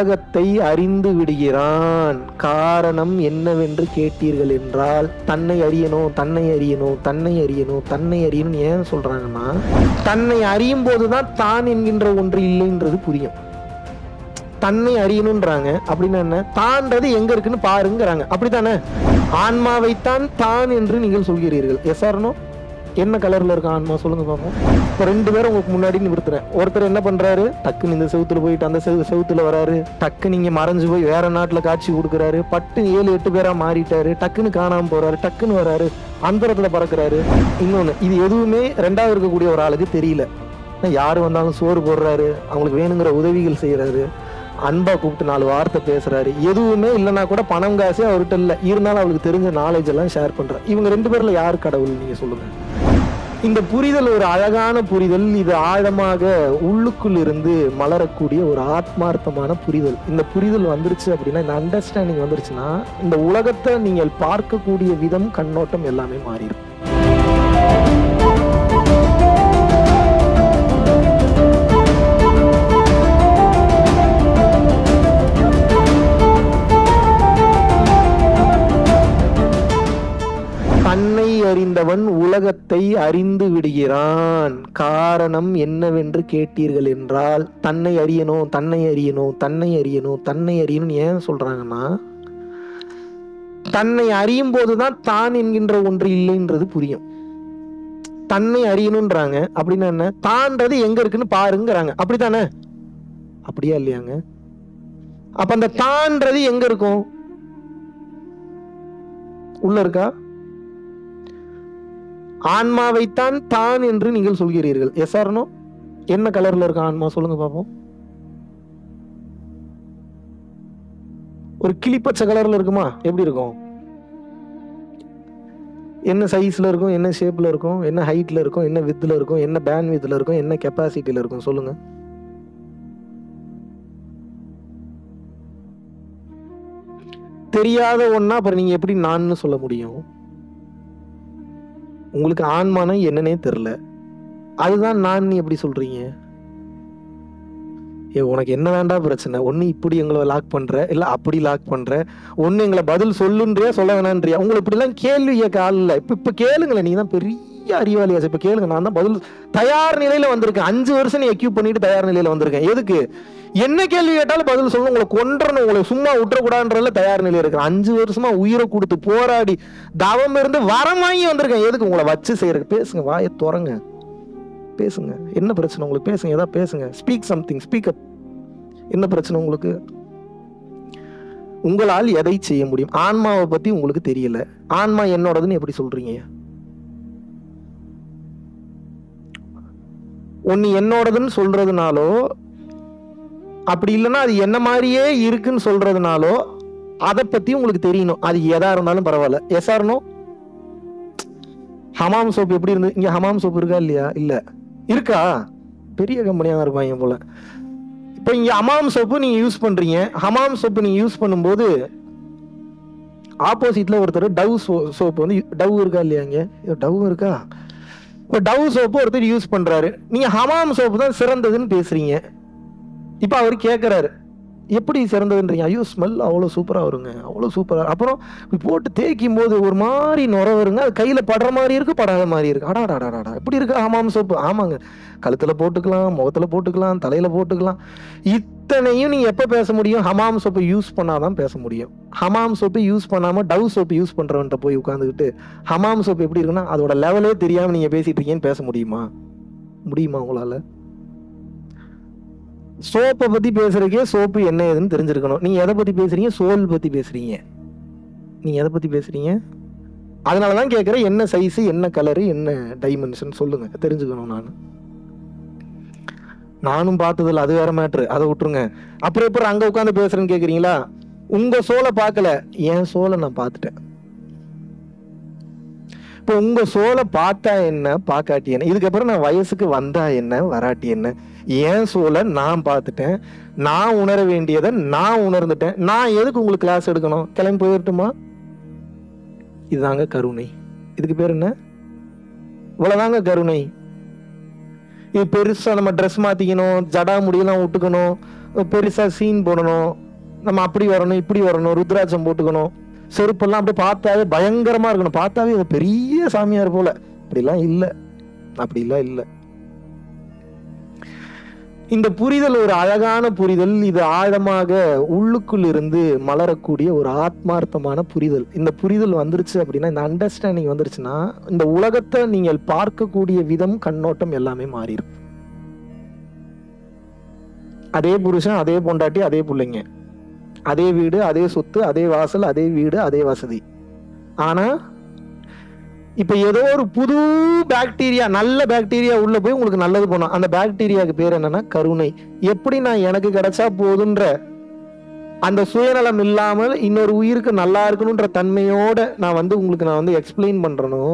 உலகத்தை அறிந்து விடுகிறான். காரணம் என்னவென்று கேட்டீர்கள் என்றால் தன்னை அறியணும் தன்னை அறியணும் தன்னை அறியணும் தன்னை அறியணும் ஏன் சொல்றாங்கன்னா தன்னை அறியும் போதுதான் தான் என்கின்ற ஒன்று இல்லைன்றது புரியும். தன்னை அறியணுன்றாங்க அப்படின்னா என்ன? தான்றது எங்க இருக்குன்னு பாருங்கிறாங்க. அப்படித்தானே? ஆன்மாவைத்தான் தான் என்று நீங்கள் சொல்கிறீர்கள். எஸ் ஆர்னோ என்ன கலர்ல இருக்க ஆன்மா சொல்லுங்க பாப்போம். இப்போ ரெண்டு பேரும் உங்களுக்கு முன்னாடி நிறுத்துறேன் ஒருத்தர் என்ன பண்றாரு? டக்குன்னு இந்த செவுத்துல போயிட்டு அந்த செவு செவுத்துல வராரு. டக்கு நீங்க மறைஞ்சு போய் வேற நாட்டுல காட்சி கொடுக்குறாரு. பட்டு ஏழு எட்டு பேரா மாறிட்டாரு. டக்குன்னு காணாம போறாரு. டக்குன்னு வராரு. அந்தரத்துல பறக்குறாரு. இன்னொன்னு இது எதுவுமே ரெண்டாவது இருக்கக்கூடிய ஒரு ஆளுக்கு தெரியல. யாரு வந்தாலும் சோறு போடுறாரு. அவங்களுக்கு வேணுங்கிற உதவிகள் செய்யறாரு அன்பா கூப்பிட்டு நாலு வார்த்தை பேசுறாரு. எதுவுமே இல்லைன்னா கூட பணம் காசே அவர்கிட்ட இல்லை. இருந்தாலும் அவளுக்கு தெரிஞ்ச நாலேஜ் எல்லாம் ஷேர் பண்றாரு. இவங்க ரெண்டு பேர்ல யார் கடவுள் நீங்க சொல்லுங்க. இந்த புரிதல் ஒரு அழகான புரிதல். இது ஆழமாக உள்ளுக்குள் இருந்து மலரக்கூடிய ஒரு ஆத்மார்த்தமான புரிதல். இந்த புரிதல் வந்துருச்சு அப்படின்னா இந்த அண்டர்ஸ்டாண்டிங் வந்துருச்சுன்னா இந்த உலகத்தை நீங்கள் பார்க்கக்கூடிய விதம் கண்ணோட்டம் எல்லாமே மாறிடும். உலகத்தை அறிந்து விடுகிறான். காரணம் என்னவென்று கேட்டீர்கள் என்றால் தன்னை அறியணும் தன்னை அறியணும் தன்னை அறியணும் தன்னை அறியணும் ஏன் சொல்றாங்கன்னா தன்னை அறியும் போதுதான் தான் என்கின்ற ஒன்று இல்லைன்றது புரியும். தன்னை அறியணும்ன்றாங்க அப்படின்னா என்ன? தான்றது எங்க இருக்குன்னு பாருங்கிறாங்க. அப்படித்தானே? அப்படியா இல்லையாங்க? அப்ப அந்த தான்றது எங்க இருக்கும்? உள்ள இருக்கா? ஆன்மாவைத்தான் தான் என்று நீங்கள் சொல்கிறீர்கள். எஸ் ஆர்னோ என்ன கலர்ல இருக்க ஆன்மா? சொல்லுங்க பாப்போம். ஒரு கிளிப்பச்சை கலர்ல இருக்குமா? எப்படி இருக்கும்? என்ன சைஸ்ல இருக்கும்? என்ன ஷேப்ல இருக்கும்? என்ன ஹைட்ல இருக்கும்? என்ன வித்துல இருக்கும்? என்ன பேண்ட் வித்துல இருக்கும்? என்ன கெப்பாசிட்டியில இருக்கும்? சொல்லுங்க. தெரியாத ஒன்னா அப்புறம் நீங்க எப்படி நான்னு சொல்ல முடியும்? உங்களுக்கு ஆன்மானா என்னன்னே தெரில அதுதான் நான் நீ எப்படி சொல்றீங்க? ஏ உனக்கு என்ன வேண்டா பிரச்சனை? ஒன்று இப்படி எங்களை லாக் பண்ணுற இல்லை அப்படி லாக் பண்ணுற ஒன்று எங்களை பதில் சொல்லுன்றியா சொல்ல வேணான்றியா? உங்களை இப்படிலாம் கேள்வி கேட்க ஆள் இல்லை. இப்போ இப்போ கேளுங்களேன் நீங்கள் தான் பெரிய அறிவாளியாச்சு இப்போ கேளுங்க நான் தான் பதில் தயார் நிலையில வந்திருக்கேன். அஞ்சு வருஷம் நீ எக்யூப் பண்ணிட்டு தயார் நிலையில வந்திருக்கேன். எதுக்கு? என்ன கேள்வி கேட்டாலும் பதில் சொல்லணும் உங்களை கொன்றணும். உங்களை சும்மா விட்டுறக்கூடாதுன்றதுல தயார் நிலையில இருக்கிறேன். அஞ்சு வருஷமா உயிரை கொடுத்து போராடி தவம் இருந்து வரம் வாங்கி வந்திருக்கேன். எதுக்கு உங்களை வச்சு செய்யறதுக்கு பேசுங்க வாயை துறங்க. பேசுங்க. என்ன பிரச்சனை உங்களுக்கு? பேசுங்க ஏதாவது பேசுங்க. ஸ்பீக் சம்திங் ஸ்பீக் அப் என்ன பிரச்சனை உங்களுக்கு? உங்களால் எதை செய்ய முடியும்? ஆன்மாவை பத்தி உங்களுக்கு தெரியல. ஆன்மா என்னோடதுன்னு எப்படி சொல்றீங்க? ஒன்று என்னோடதுன்னு சொல்கிறதுனாலோ அப்படி இல்லைன்னா அது என்ன மாதிரியே இருக்குன்னு சொல்கிறதுனாலோ அதை பற்றி உங்களுக்கு தெரியணும். அது எதாக இருந்தாலும் பரவாயில்ல. எஸ் ஆர்னோ ஹமாம் சோப் எப்படி இருந்து இங்கே ஹமாம் சோப் இருக்கா இல்லையா? இல்லை. இருக்கா? பெரிய கம்பெனியாக தான் இருப்பாங்க போல். இப்போ இங்கே ஹமாம் சோப்பு நீங்கள் யூஸ் பண்ணுறீங்க ஹமாம் சோப்பு நீங்கள் யூஸ் பண்ணும்போது ஆப்போசிட்டில் ஒருத்தர் டவ் சோ சோப்பு வந்து டவ் இருக்கா இல்லையா இங்கே? டவ் இருக்கா? இப்போ டவ் சோப்பு ஒருத்தர் யூஸ் பண்றாரு. நீங்க ஹமாம் சோப்பு தான் சிறந்ததுன்னு பேசுறீங்க. இப்போ அவர் கேட்குறாரு எப்படி சிறந்ததுன்றீங்க? ஐயோ ஸ்மெல் அவ்வளோ சூப்பராக வருங்க. அவ்வளோ சூப்பராக அப்புறம் போட்டு தேய்க்கும் போது ஒரு மாதிரி நுர வருங்க. அது கையில் படுற மாதிரி இருக்குது படாத மாதிரி இருக்கு. அடாடாடாடா எப்படி இருக்கு? ஆமாம் சோப்பு ஆமாங்க. கழுத்தில் போட்டுக்கலாம் முகத்தில் போட்டுக்கலாம் தலையில் போட்டுக்கலாம். இத்தனையும் நீங்கள் எப்போ பேச முடியும்? ஹமாம் சோப்பை யூஸ் பண்ணாதான் பேச முடியும். ஹமாம் சோப்பை யூஸ் பண்ணாமல் டவ் சோப்பு யூஸ் பண்ணுறவன்ட்ட போய் உட்காந்துக்கிட்டு ஹமாம் சோப்பு எப்படி இருக்குன்னா அதோட லெவலே தெரியாமல் நீங்கள் பேசிகிட்டு இருக்கீங்கன்னு பேச முடியுமா? முடியுமா உங்களால்? சோப்பை பற்றி பேசுகிறக்கே சோப்பு என்ன ஏதுன்னு தெரிஞ்சிருக்கணும். நீங்கள் எதை பற்றி பேசுகிறீங்க சோல் பற்றி பேசுகிறீங்க நீங்கள் எதை பற்றி பேசுகிறீங்க அதனால தான் கேட்குறேன் என்ன சைஸு என்ன கலரு என்ன டைமென்ஷன் சொல்லுங்கள் தெரிஞ்சுக்கணும் நான். நானும் பார்த்ததில்ல அது வேற மேட்ரு அதை விட்டுருங்க. அப்புறம் எப்படி அங்கே உட்காந்து பேசுறேன்னு கேட்குறீங்களா உங்கள் சோலை பார்க்கல. என் சோலை நான் பார்த்துட்டேன். இப்போ உங்க சோலை பார்த்தா என்ன? பார்க்காட்டி என்ன? இதுக்கப்புறம் நான் வயசுக்கு வந்தா என்ன? வராட்டி என்ன? என் சோலை நான் பார்த்துட்டேன். நான் உணர வேண்டியதை நான் உணர்ந்துட்டேன். நான் எதுக்கு உங்களுக்கு கிளாஸ் எடுக்கணும்? கிளம்பி போயிடட்டுமா இதுதாங்க கருணை. இதுக்கு பேர் என்ன? இவ்வளோதாங்க கருணை. இது பெருசாக நம்ம ட்ரெஸ் மாற்றிக்கணும் ஜடா முடியெல்லாம் விட்டுக்கணும் பெருசாக சீன் போடணும். நம்ம அப்படி வரணும் இப்படி வரணும் ருத்ராட்சம் போட்டுக்கணும். செருப்பெல்லாம் அப்படியே பார்த்தாவே பயங்கரமாக இருக்கணும். பார்த்தாவே இது பெரிய சாமியார் போல. அப்படிலாம் இல்லை. அப்படிலாம் இல்லை. இந்த புரிதல் ஒரு அழகான புரிதல். இது ஆழமாக உள்ளுக்குள் இருந்து மலரக்கூடிய ஒரு ஆத்மார்த்தமான புரிதல். இந்த புரிதல் வந்துருச்சு அப்படின்னா இந்த அண்டர்ஸ்டாண்டிங் வந்துருச்சுன்னா இந்த உலகத்தை நீங்கள் பார்க்கக்கூடிய விதம் கண்ணோட்டம் எல்லாமே மாறிடும் அதே புருஷன் அதே பொண்டாட்டி அதே பிள்ளைங்க. அதே வீடு அதே சொத்து அதே வாசல் அதே வீடு அதே வசதி. ஆனா இப்ப ஏதோ ஒரு புது பாக்டீரியா நல்ல பாக்டீரியா உள்ள போய் உங்களுக்கு நல்லது போனோம் அந்த பாக்டீரியாவுக்கு பேர் என்னன்னா கருணை. எப்படி நான் எனக்கு கிடைச்சா போதுன்ற அந்த சுயநலம் இல்லாமல் இன்னொரு உயிருக்கு நல்லா இருக்கணுன்ற தன்மையோட நான் வந்து உங்களுக்கு நான் வந்து எக்ஸ்பிளைன் பண்றனோ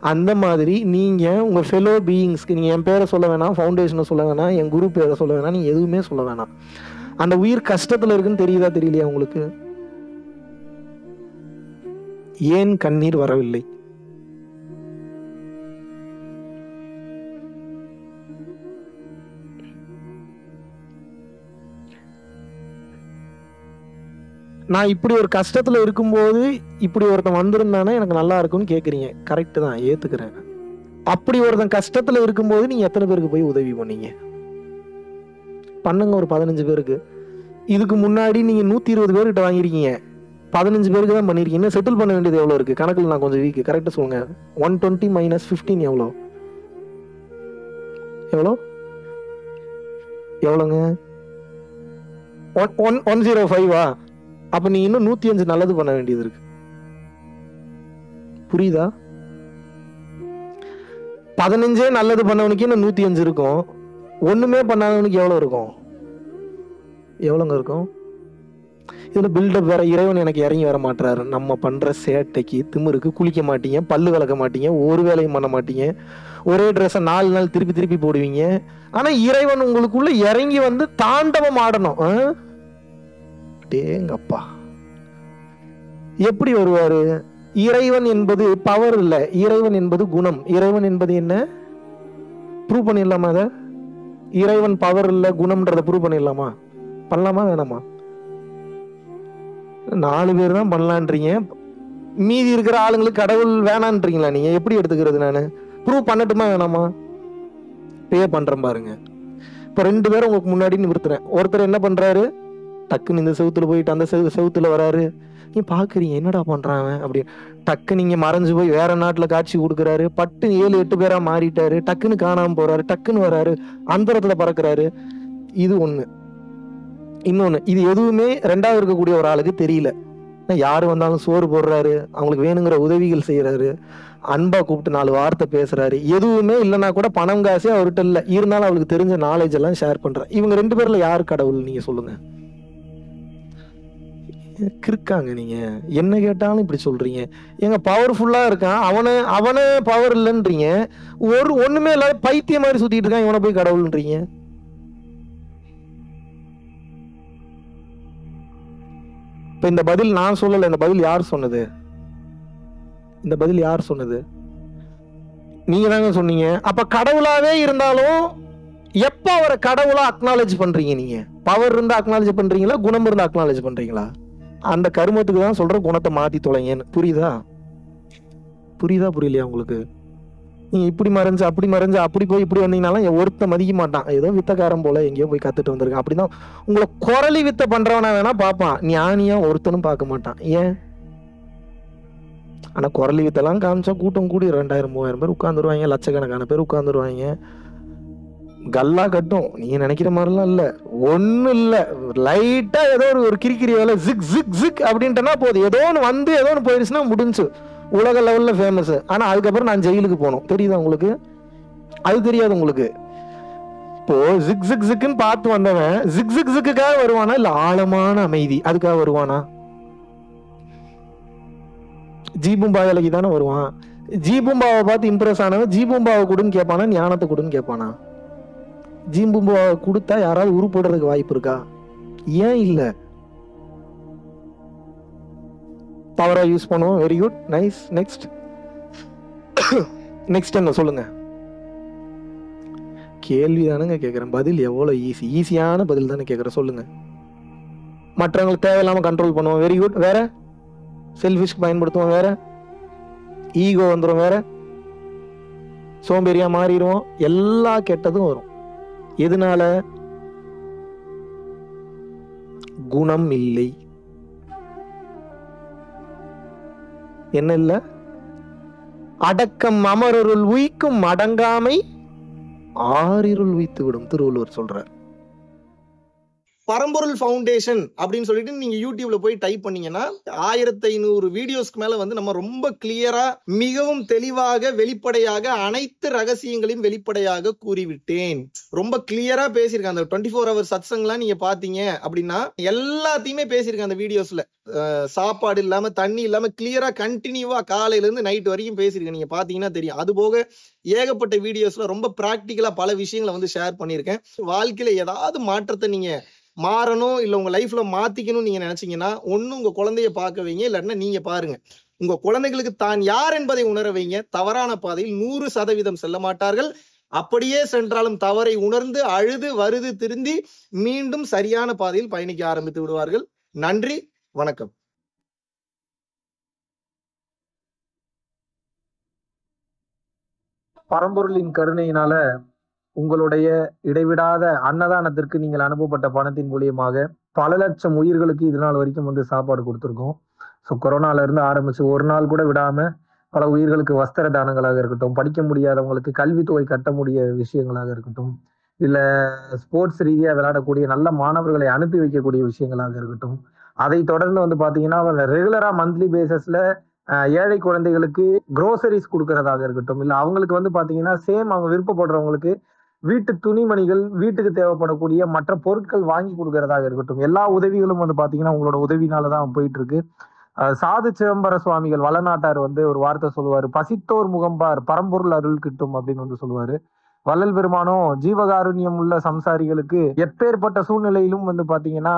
அந்த மாதிரி நீங்க உங்க ஃபெலோ பீயிங்ஸ்க்கு நீங்க என் பேரை சொல்ல வேணாம் ஃபவுண்டேஷனை சொல்ல வேணாம் என் குரு பேரை சொல்ல வேணாம் நீங்க எதுவுமே சொல்ல வேணாம். அந்த உயிர் கஷ்டத்துல இருக்குன்னு தெரியுதா தெரியலையா உங்களுக்கு? ஏன் கண்ணீர் வரவில்லை? நான் இப்படி ஒரு கஷ்டத்துல இருக்கும்போது இப்படி ஒருத்தன் வந்திருந்தானே எனக்கு நல்லா இருக்கும்னு கேக்குறீங்க. கரெக்ட் தான் ஏத்துக்கிறேன். அப்படி ஒருத்தன் கஷ்டத்துல இருக்கும்போது நீங்க எத்தனை பேருக்கு போய் உதவி பண்ணீங்க? பண்ணுங்க ஒரு பதினஞ்சு பேருக்கு. இதுக்கு முன்னாடி நீங்கள் நூற்றி இருபது பேர்கிட்ட வாங்கியிருக்கீங்க. பதினஞ்சு பேருக்கு தான் பண்ணியிருக்கீங்க. இன்னும் செட்டில் பண்ண வேண்டியது எவ்வளோ இருக்குது கணக்கில் நான் கொஞ்சம் வீக். கரெக்டாக சொல்லுங்க. ஒன் டுவெண்ட்டி மைனஸ் ஃபிஃப்டீன் எவ்வளோ எவ்வளோ எவ்வளோங்க ஒன் ஒன் ஒன் ஜீரோ ஃபைவா அப்போ நீ இன்னும் நூற்றி அஞ்சு நல்லது பண்ண வேண்டியது இருக்கு. புரியுதா? பதினஞ்சே நல்லது பண்ணவனுக்கு இன்னும் நூற்றி அஞ்சு இருக்கும். ஒன்றுமே பண்ணாதவனுக்கு எவ்வளோ இருக்கும்? எவ்வளோங்க இருக்கும்? இதில் பில்டப் வேற இறைவன் எனக்கு இறங்கி வர மாட்டாரு நம்ம பண்ணுற சேட்டைக்கு திமிருக்கு குளிக்க மாட்டீங்க பல்லு விளக்க மாட்டீங்க ஒரு வேலையும் பண்ண மாட்டீங்க. ஒரே ட்ரெஸ்ஸை நாலு நாள் திருப்பி திருப்பி போடுவீங்க. ஆனால் இறைவன் உங்களுக்குள்ள இறங்கி வந்து தாண்டவம் ஆடணும். ஆ? டேங்கப்பா. எப்படி வருவாரு? இறைவன் என்பது பவர் இல்லை. இறைவன் என்பது குணம். இறைவன் என்பது என்ன? ப்ரூவ் பண்ணிடலாமா அதை இறைவன் பவர் இல்லை குணம்ன்றத ப்ரூவ் பண்ணிடலாமா? பண்ணலாமா வேணாமா? நாலு பேர் தான் பண்ணலான்றீங்க. மீதி இருக்கிற ஆளுங்களுக்கு கடவுள் வேணான்றீங்களா நீங்க? எப்படி எடுத்துக்கிறது நான்? ப்ரூவ் பண்ணட்டுமா வேணாமா? பே பண்றேன் பாருங்க. இப்போ ரெண்டு பேரும் உங்களுக்கு முன்னாடி நிறுத்துறேன் ஒருத்தர் என்ன பண்றாரு? டக்குன்னு இந்த செவுத்துல போயிட்டு அந்த செவு செவுத்துல வராரு. நீ பாக்குறீங்க? என்னடா பண்றான் அவன்? அப்படி டக்கு நீங்க மறைஞ்சு போய் வேற நாட்டுல காட்சி கொடுக்குறாரு. பட்டு ஏழு எட்டு பேரா மாறிட்டாரு. டக்குன்னு காணாம போறாரு. டக்குன்னு வராரு. அந்தரத்துல பறக்குறாரு. இது ஒண்ணு. இன்னொன்னு இது எதுவுமே ரெண்டாவது இருக்கக்கூடிய ஒரு ஆளுக்கு தெரியல. யார் யாரு வந்தாலும் சோறு போடுறாரு. அவங்களுக்கு வேணுங்கிற உதவிகள் செய்யறாரு அன்பா கூப்பிட்டு நாலு வார்த்தை பேசுறாரு. எதுவுமே இல்லைன்னா கூட பணம் காசே அவர்கிட்ட இல்ல. இருந்தாலும் அவளுக்கு தெரிஞ்ச நாலேஜ் எல்லாம் ஷேர் பண்ற. இவங்க ரெண்டு பேர்ல யார் கடவுள்? நீங்க சொல்லுங்க. இருக்காங்க நீங்க. என்ன கேட்டாலும் இப்படி சொல்றீங்க. எங்க பவர்ஃபுல்லா இருக்கான். அவனை அவனே பவர் இல்லைன்றீங்க. ஒரு ஒண்ணுமே இல்லாத பைத்தியம் மாதிரி சுத்திட்டு இருக்கான். இவனை போய் கடவுள்ன்றீங்க. இப்ப இந்த பதில் நான் சொல்லல. இந்த பதில் யார் சொன்னது? இந்த பதில் யார் சொன்னது? நீங்க தாங்க சொன்னீங்க. அப்ப கடவுளாவே இருந்தாலும் எப்ப அவரை கடவுளா அக்னாலேஜ் பண்றீங்க நீங்க? பவர் இருந்தா அக்னாலேஜ் பண்றீங்களா? குணம் இருந்தா அக்னாலேஜ் பண்றீங்களா? அந்த கருமத்துக்கு தான் சொல்ற குணத்தை மாத்தி தொலைங்கன்னு. புரியுதா? புரியுதா புரியலையா உங்களுக்கு? நீங்க இப்படி மறைஞ்சு அப்படி மறைஞ்சு அப்படி போய் இப்படி வந்தீங்கனாலும் ஒருத்த மதிக்க மாட்டான். ஏதோ வித்தக்காரன் போல எங்கேயோ போய் கத்துட்டு வந்திருக்கான். அப்படிதான் உங்களை குரலி வித்த பண்றவனா வேணா பார்ப்பான். ஞானியா ஒருத்தனும் பார்க்க மாட்டான். ஏன்? ஆனா குரலி வித்தெல்லாம் காமிச்சா கூட்டம் கூடி ரெண்டாயிரம் மூவாயிரம் பேர் உட்காந்துருவாங்க லட்சக்கணக்கான பேர் உட்காந்துருவாங்க கல்லா கட்டும். நீ நினைக்கிற மாதிரிலாம் இல்லை. ஒன்றும் இல்லை. லைட்டாக ஏதோ ஒரு ஒரு கிரிக்கிரி வேலை ஜிக் ஜிக் ஜிக் அப்படின்ட்டுனா போதும். ஏதோ ஒன்று வந்து ஏதோ ஒன்று போயிருச்சுன்னா முடிஞ்சு உலக லெவலில் ஃபேமஸ் ஆனால் அதுக்கப்புறம் நான் ஜெயிலுக்கு போகணும். தெரியுதா உங்களுக்கு? அது தெரியாது உங்களுக்கு. இப்போ ஜிக் ஜிக் ஜிக்குன்னு பார்த்து வந்தவன் ஜிக் ஜிக் ஜிக்குக்காக வருவானா? இல்லை ஆழமான அமைதி. அதுக்காக வருவானா? ஜீபும்பா வேலைக்கு தானே வருவான். ஜீபும்பாவை பார்த்து இம்ப்ரெஸ் ஆனவன் ஜீபும்பாவை கொடுன்னு கேட்பானா? ஞானத்தை கொடுன்னு கேட்பானா? ஜீபும்பாவை கொடுத்தா யாராவது உருப்படுறதுக்கு வாய்ப்பு இருக்கா? ஏன் இல்லை? பவரா யூஸ் பண்ணுவோம். Very good nice next next என்ன சொல்லுங்க? கேள்வி தானேங்க கேட்குறேன் பதில் எவ்வளோ ஈஸி ஈஸியான பதில் தானே கேட்குறேன் சொல்லுங்க. மற்றவங்களுக்கு தேவையில்லாமல் கண்ட்ரோல் பண்ணுவோம். வெரி குட் வேற? செல்ஃபிஷ்க்கு பயன்படுத்துவோம். வேற? ஈகோ வந்துடும் வேற? சோம்பேறியா மாறிடுவோம். எல்லா கெட்டதும் வரும். எதனால? குணம் இல்லை. என்ன இல்ல? அடக்கம் அமரருள் உயிக்கும் அடங்காமை ஆறிருள் உய்த்து விடும் திருவள்ளுவர் சொல்றார். பரம்பொருள் ஃபவுண்டேஷன் அப்படின்னு சொல்லிட்டு நீங்க யூடியூப்ல போய் டைப் பண்ணீங்கன்னா ஆயிரத்தி ஐநூறு வீடியோஸ்க்கு மேல வந்து நம்ம ரொம்ப கிளியரா மிகவும் தெளிவாக வெளிப்படையாக அனைத்து ரகசியங்களையும் வெளிப்படையாக கூறிவிட்டேன். ரொம்ப கிளியரா பேசியிருக்கேன். அந்த டுவெண்ட்டி ஃபோர் ஹவர் சத்சங்லாம் நீங்க பாத்தீங்க அப்படின்னா எல்லாத்தையுமே பேசியிருக்கேன் அந்த வீடியோஸ்ல சாப்பாடு இல்லாம தண்ணி இல்லாம கிளியரா கண்டினியூவா காலையில இருந்து நைட் வரைக்கும் பேசியிருக்கேன். நீங்க பாத்தீங்கன்னா தெரியும். அது போக ஏகப்பட்ட வீடியோஸ்ல ரொம்ப பிராக்டிக்கலா பல விஷயங்களை வந்து ஷேர் பண்ணியிருக்கேன். வாழ்க்கையில ஏதாவது மாற்றத்தை நீங்க மாறணும் இல்ல உங்க லைஃப்பில் மாற்றிக்கணும்னு நீங்க நினைச்சீங்கன்னா ஒண்ணு உங்க குழந்தைய பார்க்க வைங்க இல்லைன்னா நீங்க பாருங்க. உங்க குழந்தைகளுக்கு தான் யார் என்பதை உணர வைங்க. தவறான பாதையில் நூறு சதவீதம் செல்ல மாட்டார்கள். அப்படியே சென்றாலும் தவறை உணர்ந்து அழுது வருது திருந்தி மீண்டும் சரியான பாதையில் பயணிக்க ஆரம்பித்து விடுவார்கள். நன்றி வணக்கம். பரம்பொருளின் கருணையினால உங்களுடைய இடைவிடாத அன்னதானத்திற்கு நீங்கள் அனுப்பப்பட்ட பணத்தின் மூலியமாக பல லட்சம் உயிர்களுக்கு இது நாள் வரைக்கும் வந்து சாப்பாடு கொடுத்துருக்கோம். ஸோ கொரோனால இருந்து ஆரம்பிச்சு ஒரு நாள் கூட விடாம பல உயிர்களுக்கு வஸ்திர தானங்களாக இருக்கட்டும் படிக்க முடியாதவங்களுக்கு கல்வித்தொகை கட்ட முடிய விஷயங்களாக இருக்கட்டும் இல்ல ஸ்போர்ட்ஸ் ரீதியா விளையாடக்கூடிய நல்ல மாணவர்களை அனுப்பி வைக்கக்கூடிய விஷயங்களாக இருக்கட்டும் அதை தொடர்ந்து வந்து பாத்தீங்கன்னா ரெகுலரா மந்த்லி பேசிஸ்ல ஏழை குழந்தைகளுக்கு க்ரோசரிஸ் கொடுக்கறதாக இருக்கட்டும் இல்ல அவங்களுக்கு வந்து பாத்தீங்கன்னா சேம் அவங்க விருப்பப்படுறவங்களுக்கு வீட்டு துணிமணிகள் வீட்டுக்கு தேவைப்படக்கூடிய மற்ற பொருட்கள் வாங்கி கொடுக்கறதாக இருக்கட்டும். எல்லா உதவிகளும் வந்து பாத்தீங்கன்னா உங்களோட உதவினால தான் போயிட்டு இருக்கு சாது சிதம்பர சுவாமிகள் வளநாட்டார் வந்து ஒரு வார்த்தை சொல்லுவாரு. பசித்தோர் முகம்பார் பரம்பொருள் அருள் கிட்டும் அப்படின்னு வந்து சொல்லுவாரு. வள்ளல் பெருமானும் ஜீவகாருண்யம் உள்ள சம்சாரிகளுக்கு எப்பேற்பட்ட சூழ்நிலையிலும் வந்து பாத்தீங்கன்னா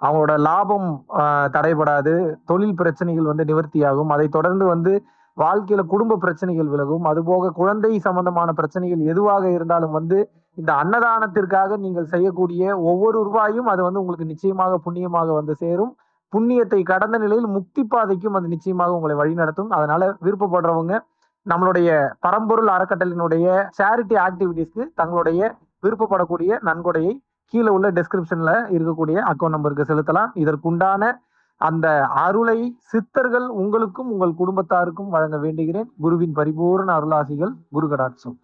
அவங்களோட லாபம் தடைபடாது. தொழில் பிரச்சனைகள் வந்து நிவர்த்தியாகும். அதை தொடர்ந்து வந்து வாழ்க்கையில குடும்ப பிரச்சனைகள் விலகும். அதுபோக குழந்தை சம்பந்தமான பிரச்சனைகள் எதுவாக இருந்தாலும் வந்து இந்த அன்னதானத்திற்காக நீங்கள் செய்யக்கூடிய ஒவ்வொரு ரூபாயும் அது வந்து உங்களுக்கு நிச்சயமாக புண்ணியமாக வந்து சேரும். புண்ணியத்தை கடந்த நிலையில் முக்தி பாதைக்கும் அது நிச்சயமாக உங்களை வழிநடத்தும் அதனால விருப்பப்படுறவங்க நம்மளுடைய பரம்பொருள் அறக்கட்டளினுடைய சேரிட்டி ஆக்டிவிட்டீஸ்க்கு தங்களுடைய விருப்பப்படக்கூடிய நன்கொடையை கீழே உள்ள டிஸ்கிரிப்ஷன்ல இருக்கக்கூடிய அக்கௌண்ட் நம்பருக்கு செலுத்தலாம். இதற்குண்டான அந்த அருளை சித்தர்கள் உங்களுக்கும் உங்கள் குடும்பத்தாருக்கும் வழங்க வேண்டுகிறேன். குருவின் பரிபூர்ண அருளாசிகள் குரு கடாட்சம்